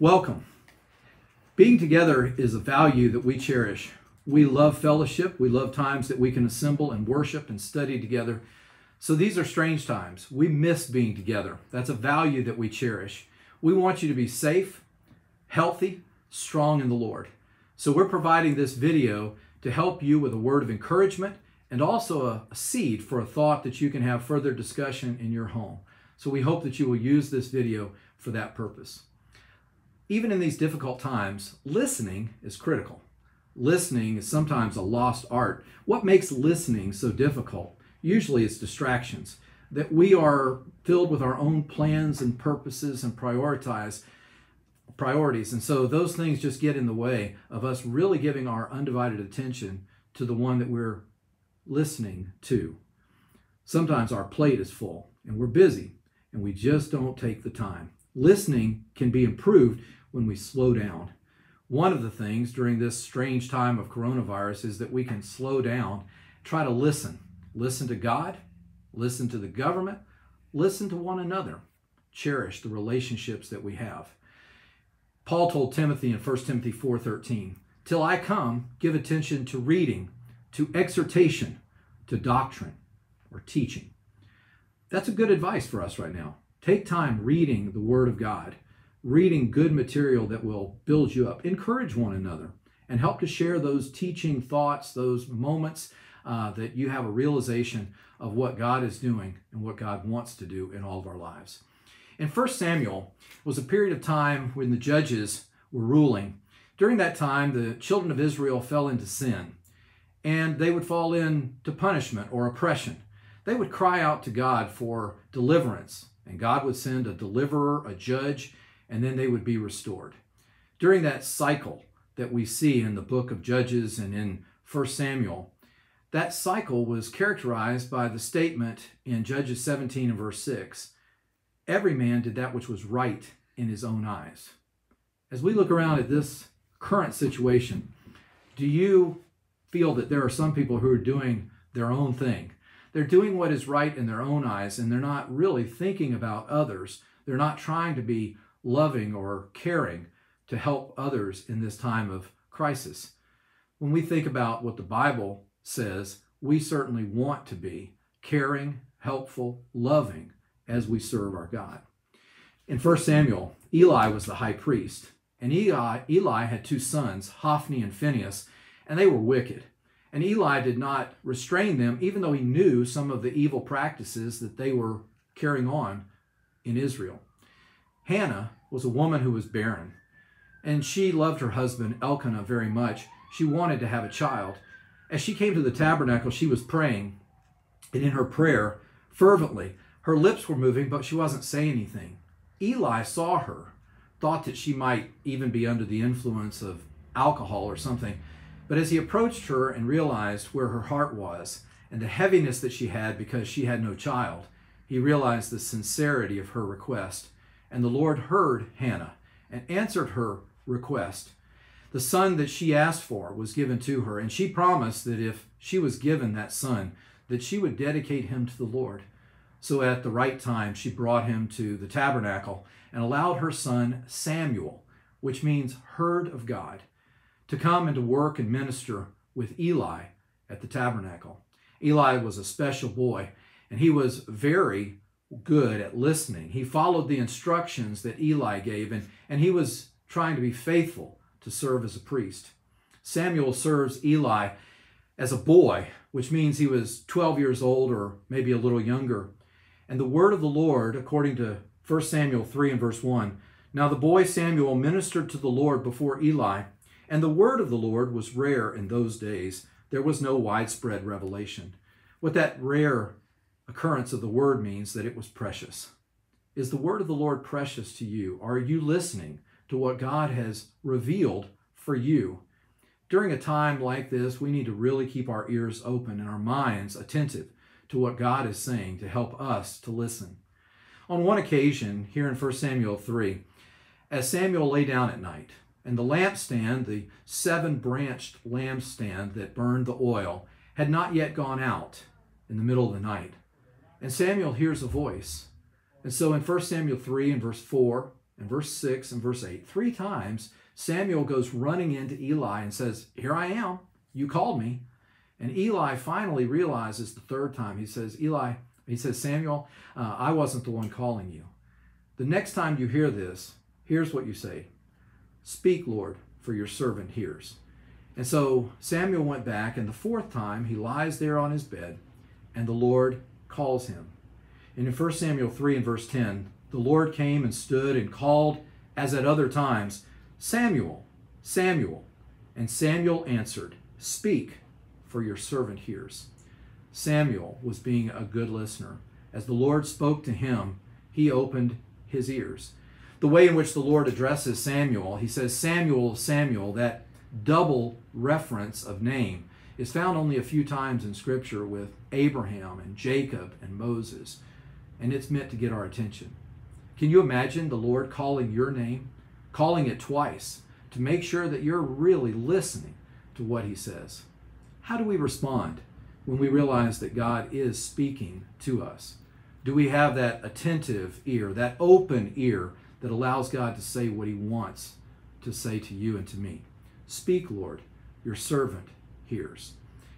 Welcome. Being together is a value that we cherish. We love fellowship. We love times that we can assemble and worship and study together. So these are strange times. We miss being together. That's a value that we cherish. We want you to be safe, healthy, strong in the Lord. So we're providing this video to help you with a word of encouragement and also a, seed for a thought that you can have further discussion in your home. So we hope that you will use this video for that purpose. Even in these difficult times, listening is critical. Listening is sometimes a lost art. What makes listening so difficult? Usually it's distractions. That we are filled with our own plans and purposes and prioritize priorities. And so those things just get in the way of us really giving our undivided attention to the one that we're listening to. Sometimes our plate is full and we're busy and we just don't take the time. Listening can be improved when we slow down. One of the things during this strange time of coronavirus is that we can slow down, try to listen. Listen to God, listen to the government, listen to one another. Cherish the relationships that we have. Paul told Timothy in 1 Timothy 4:13, "Till I come, give attention to reading, to exhortation, to doctrine or teaching." That's a good advice for us right now. Take time reading the word of God reading good material that will build you up. Encourage one another and help to share those teaching thoughts, those moments uh, that you have a realization of what God is doing and what God wants to do in all of our lives. In 1 Samuel was a period of time when the judges were ruling. During that time, the children of Israel fell into sin and they would fall into punishment or oppression. They would cry out to God for deliverance, and God would send a deliverer, a judge, and then they would be restored. During that cycle that we see in the book of Judges and in 1 Samuel, that cycle was characterized by the statement in Judges 17 and verse 6 every man did that which was right in his own eyes. As we look around at this current situation, do you feel that there are some people who are doing their own thing? They're doing what is right in their own eyes and they're not really thinking about others. They're not trying to be loving or caring to help others in this time of crisis. When we think about what the Bible says, we certainly want to be caring, helpful, loving as we serve our God. In 1 Samuel, Eli was the high priest, and Eli, Eli had two sons, Hophni and Phinehas, and they were wicked. And Eli did not restrain them, even though he knew some of the evil practices that they were carrying on in Israel. Hannah was a woman who was barren, and she loved her husband Elkanah very much. She wanted to have a child. As she came to the tabernacle, she was praying, and in her prayer, fervently, her lips were moving, but she wasn't saying anything. Eli saw her, thought that she might even be under the influence of alcohol or something. But as he approached her and realized where her heart was and the heaviness that she had because she had no child, he realized the sincerity of her request. And the Lord heard Hannah and answered her request. The son that she asked for was given to her, and she promised that if she was given that son, that she would dedicate him to the Lord. So at the right time, she brought him to the tabernacle and allowed her son Samuel, which means heard of God, to come and to work and minister with Eli at the tabernacle. Eli was a special boy, and he was very good at listening. He followed the instructions that Eli gave, and, and he was trying to be faithful to serve as a priest. Samuel serves Eli as a boy, which means he was 12 years old or maybe a little younger. And the word of the Lord, according to 1 Samuel 3 and verse 1, now the boy Samuel ministered to the Lord before Eli, and the word of the Lord was rare in those days. There was no widespread revelation. What that rare occurrence of the word means that it was precious. Is the word of the Lord precious to you? Are you listening to what God has revealed for you? During a time like this, we need to really keep our ears open and our minds attentive to what God is saying to help us to listen. On one occasion, here in 1 Samuel 3, as Samuel lay down at night, and the lampstand, the seven branched lampstand that burned the oil, had not yet gone out in the middle of the night. And Samuel hears a voice. And so in 1 Samuel 3 and verse 4, and verse 6 and verse 8, three times, Samuel goes running into Eli and says, Here I am. You called me. And Eli finally realizes the third time. He says, Eli, he says, Samuel, uh, I wasn't the one calling you. The next time you hear this, here's what you say Speak, Lord, for your servant hears. And so Samuel went back, and the fourth time he lies there on his bed, and the Lord calls him. And in 1 Samuel 3 and verse 10, the Lord came and stood and called, as at other times, Samuel, Samuel. And Samuel answered, Speak, for your servant hears. Samuel was being a good listener. As the Lord spoke to him, he opened his ears. The way in which the Lord addresses Samuel, he says, Samuel, Samuel, that double reference of name is found only a few times in Scripture with Abraham and Jacob and Moses, and it's meant to get our attention. Can you imagine the Lord calling your name, calling it twice, to make sure that you're really listening to what He says? How do we respond when we realize that God is speaking to us? Do we have that attentive ear, that open ear that allows God to say what He wants to say to you and to me? Speak, Lord, your servant hears.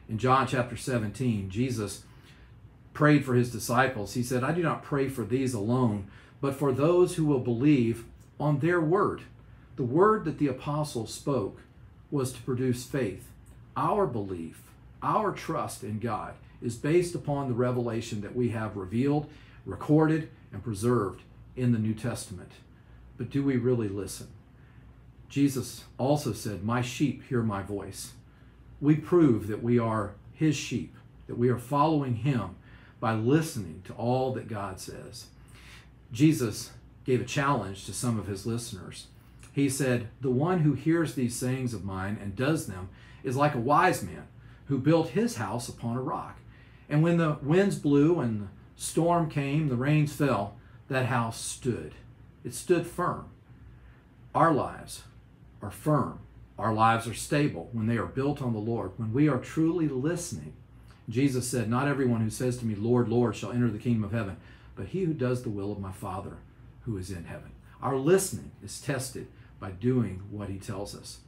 In John chapter 17, Jesus prayed for his disciples. He said, I do not pray for these alone, but for those who will believe on their word. The word that the apostles spoke was to produce faith. Our belief, our trust in God is based upon the revelation that we have revealed, recorded, and preserved in the New Testament. But do we really listen? Jesus also said, My sheep hear my voice. We prove that we are his sheep, that we are following him by listening to all that God says. Jesus gave a challenge to some of his listeners. He said, The one who hears these sayings of mine and does them is like a wise man who built his house upon a rock. And when the winds blew and the storm came, the rains fell, that house stood. It stood firm. Our lives are firm. Our lives are stable when they are built on the Lord, when we are truly listening. Jesus said, Not everyone who says to me, Lord, Lord, shall enter the kingdom of heaven, but he who does the will of my Father who is in heaven. Our listening is tested by doing what he tells us.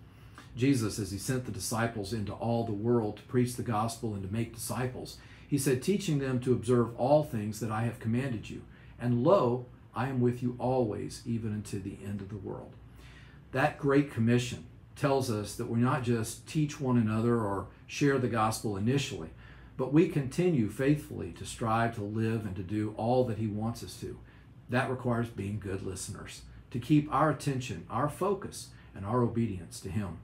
Jesus, as he sent the disciples into all the world to preach the gospel and to make disciples, he said, teaching them to observe all things that I have commanded you. And lo, I am with you always, even unto the end of the world. That great commission tells us that we not just teach one another or share the gospel initially, but we continue faithfully to strive to live and to do all that he wants us to. That requires being good listeners, to keep our attention, our focus, and our obedience to him.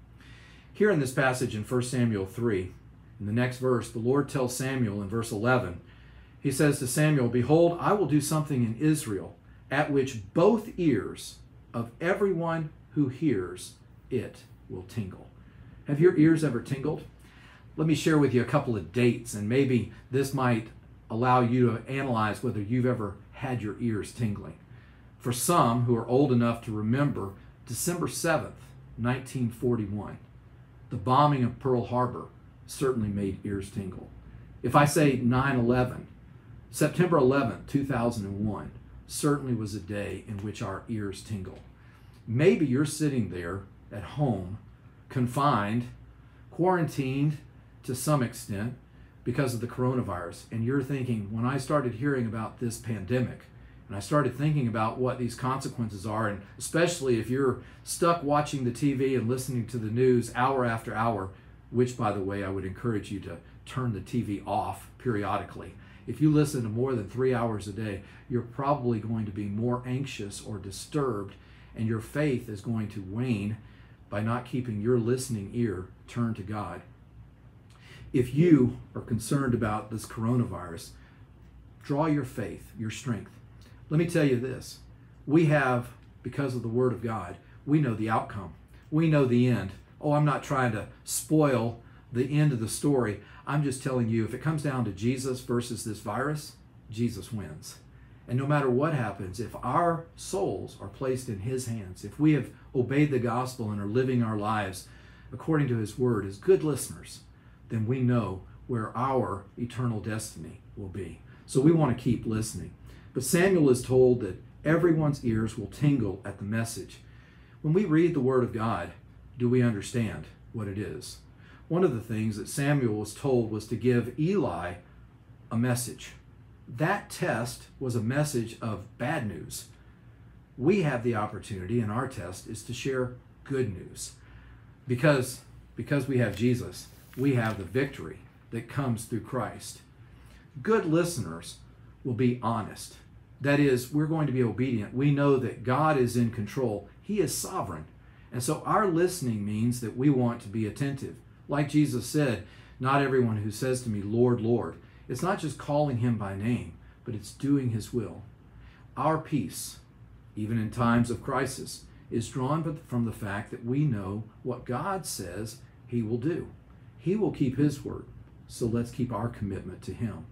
Here in this passage in 1 Samuel 3, in the next verse, the Lord tells Samuel in verse 11, He says to Samuel, Behold, I will do something in Israel at which both ears of everyone who hears it will tingle. Have your ears ever tingled? Let me share with you a couple of dates, and maybe this might allow you to analyze whether you've ever had your ears tingling. For some who are old enough to remember, December 7th, 1941 the bombing of Pearl Harbor certainly made ears tingle. If I say 9 11, September 11th, 2001, certainly was a day in which our ears tingle. Maybe you're sitting there at home, confined, quarantined to some extent because of the coronavirus, and you're thinking, when I started hearing about this pandemic, and I started thinking about what these consequences are, and especially if you're stuck watching the TV and listening to the news hour after hour, which, by the way, I would encourage you to turn the TV off periodically. If you listen to more than three hours a day, you're probably going to be more anxious or disturbed, and your faith is going to wane by not keeping your listening ear turned to God. If you are concerned about this coronavirus, draw your faith, your strength let me tell you this we have, because of the Word of God, we know the outcome, we know the end. Oh, I'm not trying to spoil the end of the story. I'm just telling you if it comes down to Jesus versus this virus, Jesus wins. And no matter what happens, if our souls are placed in His hands, if we have obeyed the gospel and are living our lives according to His word as good listeners, then we know where our eternal destiny will be. So we want to keep listening. But Samuel is told that Everyone's ears will tingle at the message. When we read the Word of God, do we understand what it is? One of the things that Samuel was told was to give Eli a message. That test was a message of bad news. We have the opportunity, and our test is to share good news. Because, because we have Jesus, we have the victory that comes through Christ. Good listeners will be honest. That is, we're going to be obedient. We know that God is in control, He is sovereign. And so our listening means that we want to be attentive. Like Jesus said, not everyone who says to me, Lord, Lord, it's not just calling Him by name, but it's doing His will. Our peace, even in times of crisis, is drawn but from the fact that we know what God says He will do. He will keep His word. So let's keep our commitment to Him.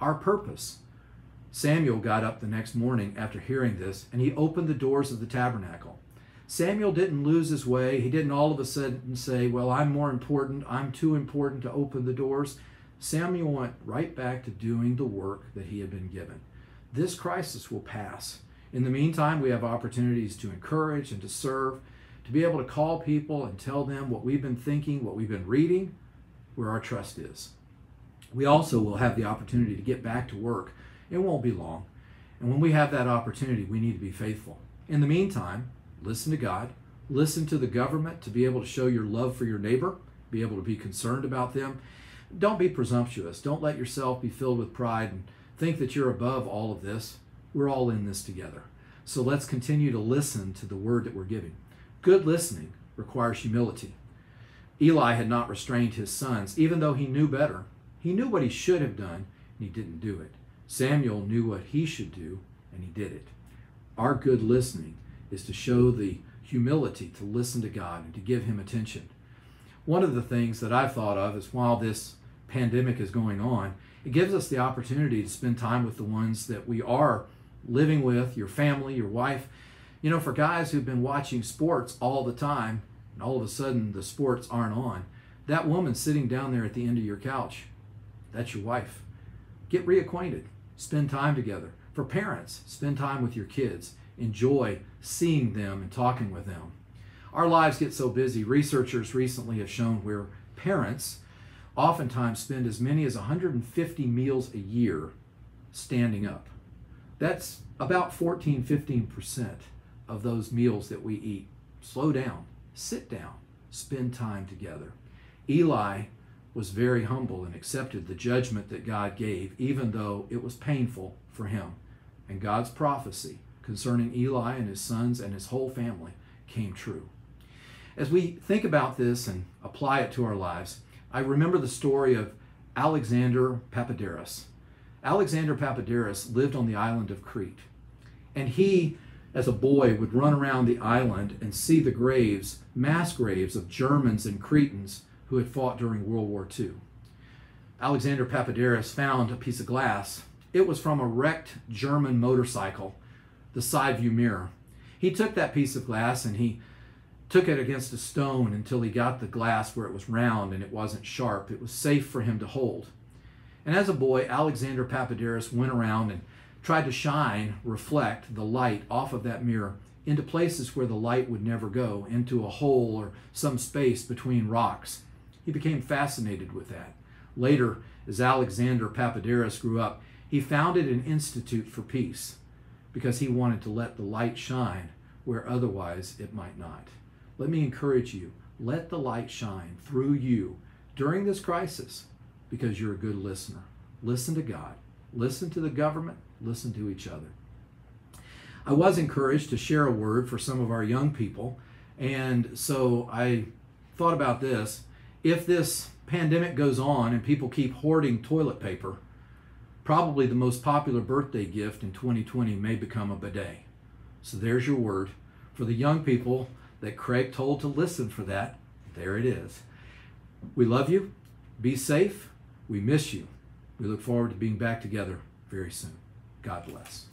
Our purpose. Samuel got up the next morning after hearing this and he opened the doors of the tabernacle. Samuel didn't lose his way. He didn't all of a sudden say, Well, I'm more important. I'm too important to open the doors. Samuel went right back to doing the work that he had been given. This crisis will pass. In the meantime, we have opportunities to encourage and to serve, to be able to call people and tell them what we've been thinking, what we've been reading, where our trust is. We also will have the opportunity to get back to work. It won't be long. And when we have that opportunity, we need to be faithful. In the meantime, listen to God, listen to the government to be able to show your love for your neighbor, be able to be concerned about them. Don't be presumptuous. Don't let yourself be filled with pride and think that you're above all of this. We're all in this together. So let's continue to listen to the word that we're giving. Good listening requires humility. Eli had not restrained his sons, even though he knew better. He knew what he should have done, and he didn't do it. Samuel knew what he should do, and he did it. Our good listening is to show the humility to listen to God and to give him attention. One of the things that I've thought of is while this pandemic is going on, it gives us the opportunity to spend time with the ones that we are living with, your family, your wife. You know, for guys who've been watching sports all the time, and all of a sudden the sports aren't on, that woman sitting down there at the end of your couch, that's your wife. Get reacquainted, spend time together. For parents, spend time with your kids. Enjoy seeing them and talking with them. Our lives get so busy. Researchers recently have shown where parents oftentimes spend as many as 150 meals a year standing up. That's about 14, 15% of those meals that we eat. Slow down, sit down, spend time together. Eli was very humble and accepted the judgment that God gave, even though it was painful for him. And God's prophecy concerning Eli and his sons and his whole family came true. As we think about this and apply it to our lives, I remember the story of Alexander Papadakis. Alexander Papadakis lived on the island of Crete. And he, as a boy, would run around the island and see the graves, mass graves of Germans and Cretans who had fought during World War II. Alexander Papadakis found a piece of glass. It was from a wrecked German motorcycle, the side view mirror. He took that piece of glass and he took it against a stone until he got the glass where it was round and it wasn't sharp. It was safe for him to hold. And as a boy, Alexander Papadakis went around and tried to shine, reflect the light off of that mirror into places where the light would never go, into a hole or some space between rocks. He became fascinated with that. Later, as Alexander Papadakis grew up, he founded an institute for peace because he wanted to let the light shine where otherwise it might not. Let me encourage you let the light shine through you during this crisis because you're a good listener. Listen to God, listen to the government, listen to each other. I was encouraged to share a word for some of our young people, and so I thought about this. If this pandemic goes on and people keep hoarding toilet paper, probably the most popular birthday gift in 2020 may become a bidet. So there's your word. For the young people that Craig told to listen for that, there it is. We love you. Be safe. We miss you. We look forward to being back together very soon. God bless.